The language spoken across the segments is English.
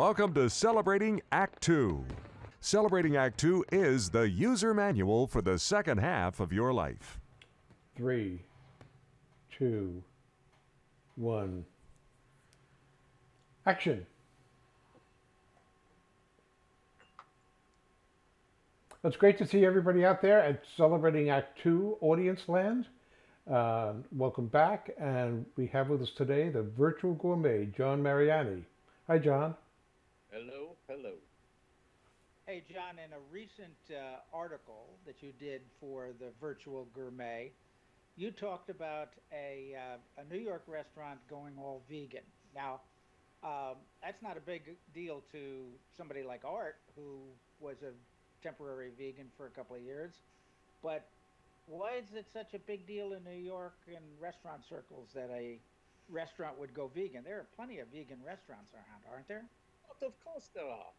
Welcome to Celebrating Act Two. Celebrating Act Two is the user manual for the second half of your life. Three, two, one. Action. It's great to see everybody out there at Celebrating Act Two Audience Land. Uh, welcome back, and we have with us today the virtual gourmet, John Mariani. Hi, John. Hello, hello. Hey, John, in a recent uh, article that you did for the Virtual Gourmet, you talked about a, uh, a New York restaurant going all vegan. Now, um, that's not a big deal to somebody like Art, who was a temporary vegan for a couple of years. But why is it such a big deal in New York and restaurant circles that a restaurant would go vegan? There are plenty of vegan restaurants around, aren't there? Of course there are.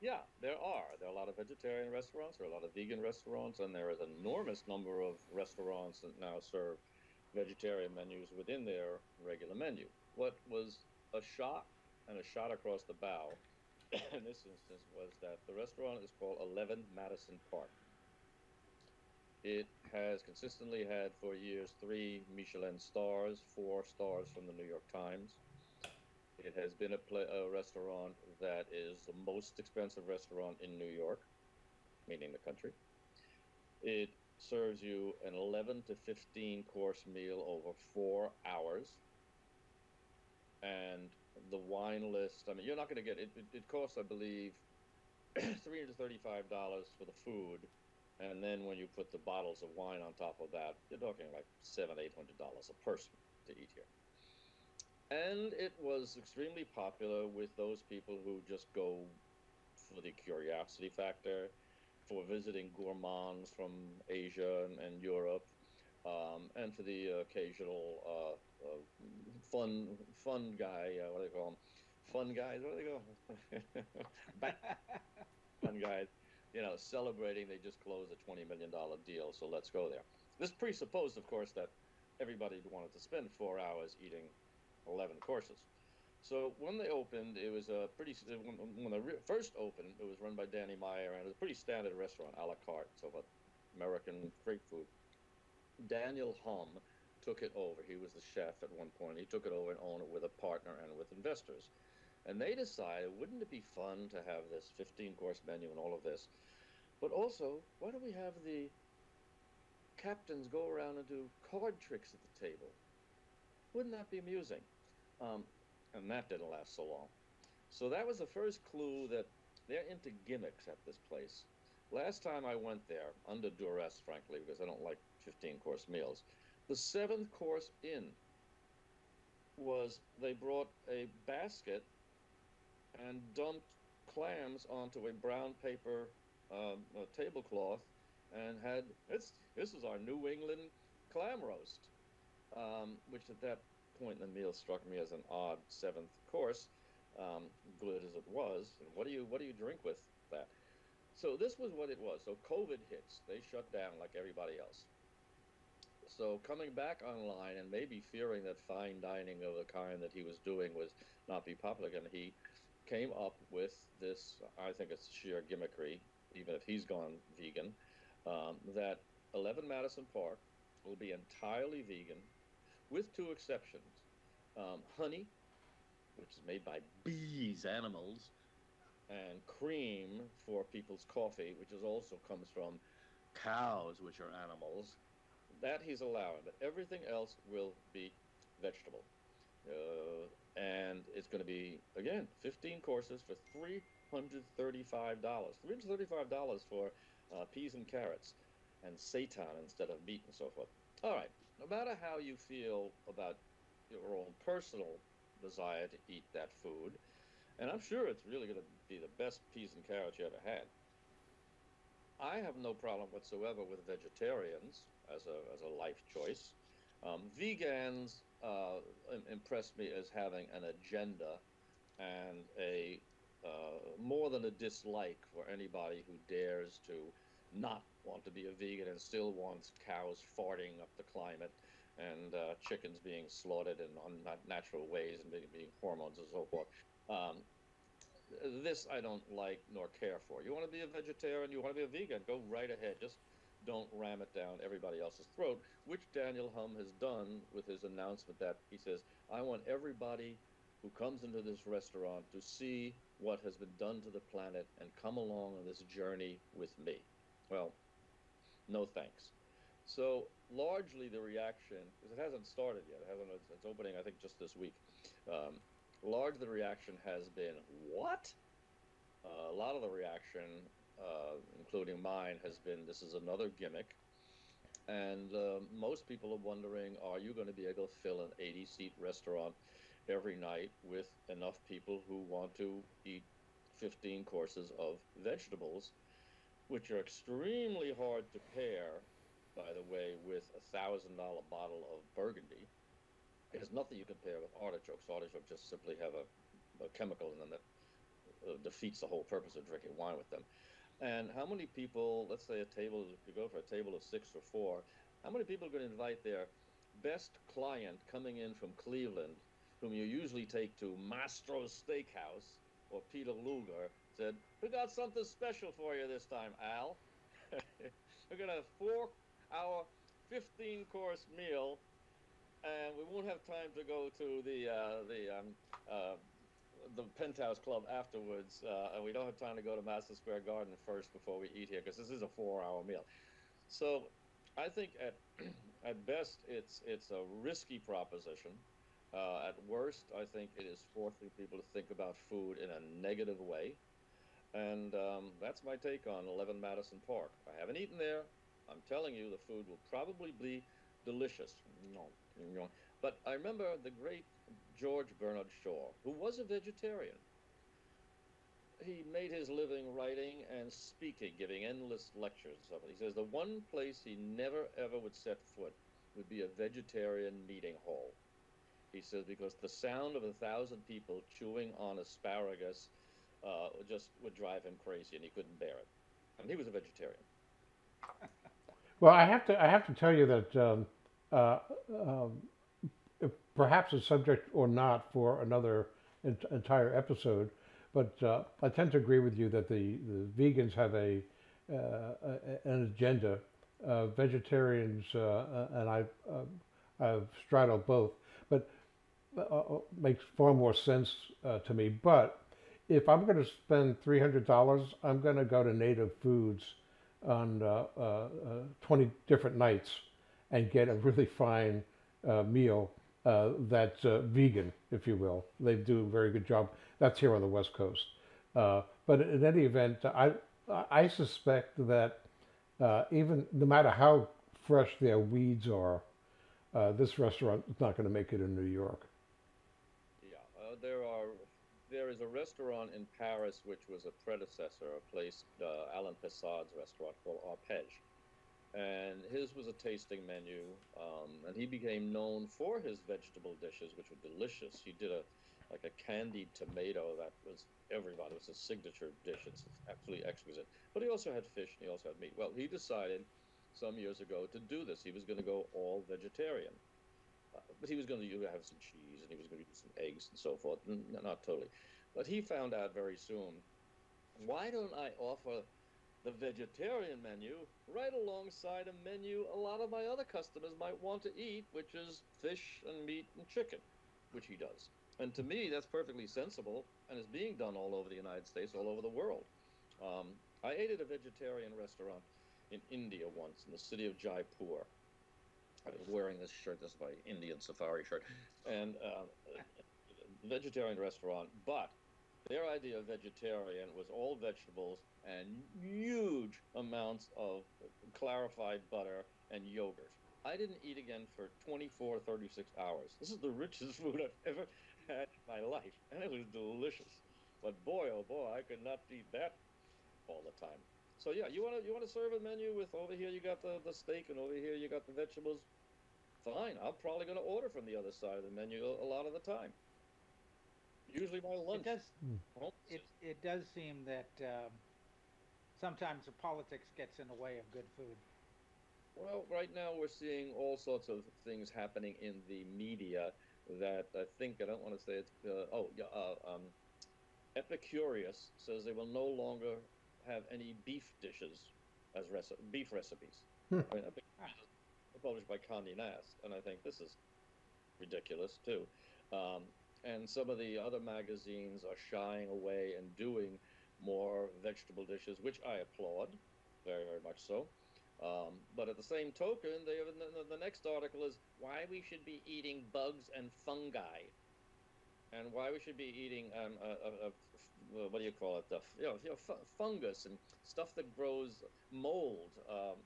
Yeah, there are. There are a lot of vegetarian restaurants, there are a lot of vegan restaurants, and there is an enormous number of restaurants that now serve vegetarian menus within their regular menu. What was a shot and a shot across the bow in this instance was that the restaurant is called 11 Madison Park. It has consistently had for years three Michelin stars, four stars from the New York Times. It has been a, a restaurant that is the most expensive restaurant in New York, meaning the country. It serves you an 11 to 15 course meal over four hours. And the wine list, I mean, you're not going to get it, it, it costs, I believe, $335 for the food and then when you put the bottles of wine on top of that, you're talking like seven, eight hundred dollars a person to eat here. And it was extremely popular with those people who just go for the curiosity factor, for visiting gourmands from Asia and, and Europe, um, and for the occasional uh, uh, fun fun guy. Uh, what do they call them? Fun guys. What do they call? fun guys you know, celebrating they just closed a $20 million deal, so let's go there. This presupposed, of course, that everybody wanted to spend four hours eating 11 courses. So when they opened, it was a pretty, when, they first opened, it was run by Danny Meyer, and it was a pretty standard restaurant, a la carte, so about American great food. Daniel Humm took it over. He was the chef at one point. He took it over and owned it with a partner and with investors. And they decided, wouldn't it be fun to have this 15 course menu and all of this? But also, why don't we have the captains go around and do card tricks at the table? Wouldn't that be amusing? Um, and that didn't last so long. So that was the first clue that they're into gimmicks at this place. Last time I went there, under duress, frankly, because I don't like 15 course meals, the seventh course in was they brought a basket and dumped clams onto a brown paper um, a tablecloth and had this. This is our New England clam roast, um, which at that point in the meal struck me as an odd seventh course, um, good as it was. And what do you what do you drink with that? So this was what it was. So COVID hits, they shut down like everybody else. So coming back online and maybe fearing that fine dining of the kind that he was doing was not be popular again, he came up with this. I think it's sheer gimmickry, even if he's gone vegan. Um, that 11 Madison Park will be entirely vegan, with two exceptions: um, honey, which is made by bees, animals, and cream for people's coffee, which is also comes from cows, which are animals. That he's allowing, but everything else will be vegetable. Uh, and it's going to be again 15 courses for 335 dollars 335 dollars for uh, peas and carrots and seitan instead of meat and so forth all right. No matter how you feel about your own personal desire to eat that food and i'm sure it's really going to be the best peas and carrots you ever had i have no problem whatsoever with vegetarians as a, as a life choice. Um, vegans uh, impressed me as having an agenda and a uh, more than a dislike for anybody who dares to not want to be a vegan and still wants cows farting up the climate and uh, chickens being slaughtered in unnatural ways and being, being hormones and so forth. Um, this I don't like nor care for. You want to be a vegetarian, you want to be a vegan, go right ahead. Just don't ram it down everybody else's throat, which Daniel Humm has done with his announcement that he says, I want everybody who comes into this restaurant to see what has been done to the planet and come along on this journey with me. Well, no thanks. So largely the reaction, because it hasn't started yet, it hasn't, it's opening I think just this week. Um, large the reaction has been what? Uh, a lot of the reaction, uh, including mine, has been this is another gimmick. And uh, most people are wondering are you going to be able to fill an 80 seat restaurant every night with enough people who want to eat 15 courses of vegetables, which are extremely hard to pair, by the way, with a $1,000 bottle of Burgundy? There's nothing you can pair with artichokes. Artichokes just simply have a, a chemical in them that uh, defeats the whole purpose of drinking wine with them. And how many people, let's say a table, if you go for a table of six or four, how many people are going to invite their best client coming in from Cleveland, whom you usually take to Mastro's Steakhouse or Peter Luger, said, We got something special for you this time, Al. We're going to have four hour, 15 course meal and we won't have time to go to the uh, the um, uh, the Penthouse Club afterwards, uh, and we don't have time to go to Madison Square Garden first before we eat here because this is a four-hour meal. So, I think at at best it's it's a risky proposition. Uh, at worst, I think it is forcing people to think about food in a negative way, and um, that's my take on 11 Madison Park. I haven't eaten there. I'm telling you, the food will probably be delicious. But I remember the great George Bernard Shaw, who was a vegetarian. He made his living writing and speaking, giving endless lectures and stuff. He says the one place he never ever would set foot would be a vegetarian meeting hall. He says because the sound of a thousand people chewing on asparagus uh, just would drive him crazy, and he couldn't bear it. And he was a vegetarian. Well, I have to I have to tell you that um, uh, um, perhaps a subject or not for another ent- entire episode, but uh, I tend to agree with you that the, the vegans have a, uh, a an agenda. Uh, vegetarians uh, and I I've straddled both, but makes far more sense to me. But if I'm going to spend three hundred dollars, I'm going to go to Native Foods on 20 different nights and get a really fine uh, meal uh, that's uh, vegan, if you will. They do a very good job. That's here on the West Coast. Uh, but in any event, I I suspect that uh, even no matter how fresh their weeds are, uh, this restaurant is not going to make it in New York. Yeah, there are. There is a restaurant in Paris which was a predecessor, a place, Alain Passard's restaurant called Arpege and his was a tasting menu, um, and he became known for his vegetable dishes, which were delicious. He did a like a candied tomato that was everybody. It was a signature dish. It's absolutely exquisite. But he also had fish and he also had meat. Well, he decided some years ago to do this. He was going to go all vegetarian, uh, but he was going to have some cheese and he was going to use some eggs and so forth. not totally, but he found out very soon. Why don't I offer the vegetarian menu right alongside a menu a lot of my other customers might want to eat, which is fish and meat and chicken, which he does. And to me, that's perfectly sensible and is being done all over the United States, all over the world. Um, I ate at a vegetarian restaurant in India once, in the city of Jaipur. I was wearing this shirt, this is my Indian safari shirt, and uh, vegetarian restaurant, but their idea of vegetarian was all vegetables and huge amounts of clarified butter and yogurt. I didn't eat again for 24, 36 hours. This is the richest food I've ever had in my life, and it was delicious. But boy, oh boy, I could not eat that all the time. So yeah, you want to you want to serve a menu with over here you got the, the steak and over here you got the vegetables. Fine, I'm probably going to order from the other side of the menu a, a lot of the time. Usually my lunch. It does. Mm. It it does seem that. Um, sometimes the politics gets in the way of good food. Well, right now we're seeing all sorts of things happening in the media that I think I don't want to say it's uh, oh yeah uh, um, Epicurious says they will no longer have any beef dishes as reci- beef recipes. Hmm. I mean, published by Condé Nast, and I think this is ridiculous too. Um, and some of the other magazines are shying away and doing more vegetable dishes, which I applaud, very, very much so. Um, but at the same token, they have, the, the next article is why we should be eating bugs and fungi, and why we should be eating um, a, a, a, what do you call it? The, you know, you know fu- fungus and stuff that grows mold. Um,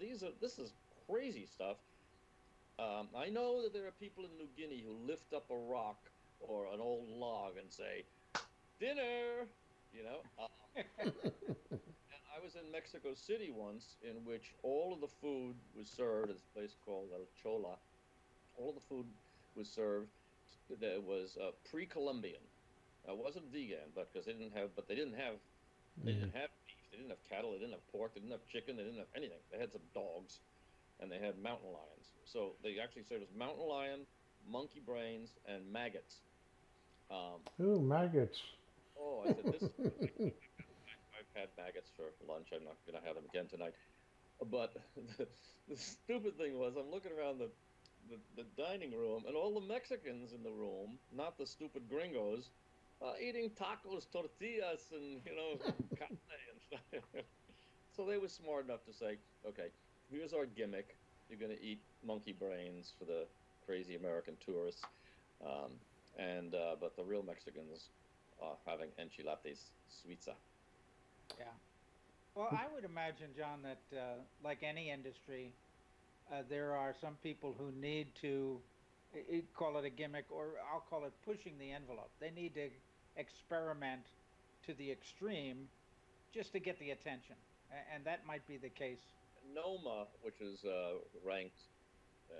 these are this is crazy stuff. Um, I know that there are people in New Guinea who lift up a rock or an old log and say, "Dinner," you know. And I was in Mexico City once, in which all of the food was served. at a place called El Chola. All of the food was served that was uh, pre-Columbian. It wasn't vegan, but because they didn't have, but they didn't have, they didn't have beef, they didn't have cattle, they didn't have pork, they didn't have chicken, they didn't have anything. They had some dogs, and they had mountain lions. So they actually served us mountain lion, monkey brains, and maggots. Um, Ooh, maggots. oh, I said this. I've had maggots for lunch. I'm not going to have them again tonight. But the, the stupid thing was, I'm looking around the, the, the dining room, and all the Mexicans in the room, not the stupid gringos, uh, eating tacos, tortillas, and you know, carne and stuff. so they were smart enough to say, okay, here's our gimmick. You're going to eat monkey brains for the crazy American tourists, um, and uh, but the real Mexicans are having enchiladas suiza. Yeah. Well, I would imagine, John, that uh, like any industry, uh, there are some people who need to call it a gimmick, or I'll call it pushing the envelope. They need to experiment to the extreme just to get the attention, and that might be the case. Noma, which is uh, ranked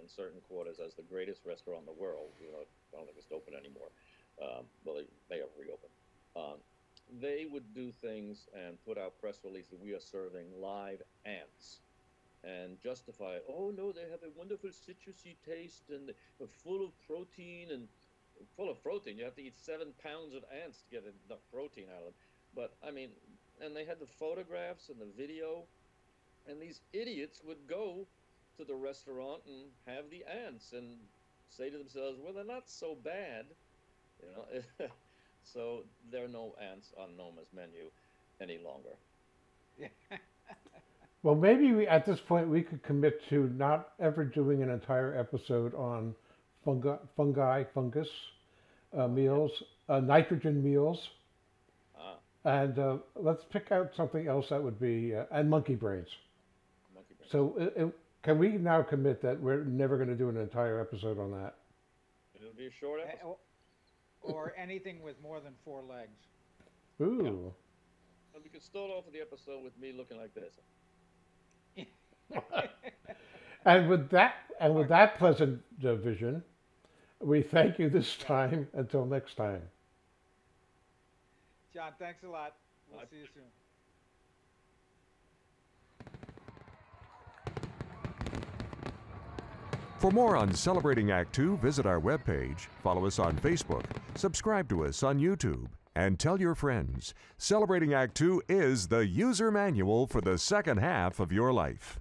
in certain quarters as the greatest restaurant in the world, you know, I don't think it's open anymore. Um, well, they may have reopened. Um, they would do things and put out press releases. We are serving live ants, and justify. Oh no, they have a wonderful citrusy taste and full of protein and full of protein. You have to eat seven pounds of ants to get enough protein out of them. But I mean, and they had the photographs and the video, and these idiots would go to the restaurant and have the ants and say to themselves, "Well, they're not so bad," you know. so there are no ants on Noma's menu any longer. Well, maybe we, at this point we could commit to not ever doing an entire episode on fungi, fungi fungus uh, meals, uh, nitrogen meals, Ah, and uh, let's pick out something else that would be uh, and monkey brains. monkey brains. So, uh, uh, can we now commit that we're never going to do an entire episode on that? It'll be a short Uh, episode. or- or anything with more than four legs. Ooh. And we could start off the episode with me looking like this. And with that, and with that pleasant uh, vision, we thank you this time. Until next time. John, thanks a lot. We'll My see you soon. For more on Celebrating Act Two, visit our webpage, follow us on Facebook, subscribe to us on YouTube, and tell your friends. Celebrating Act Two is the user manual for the second half of your life.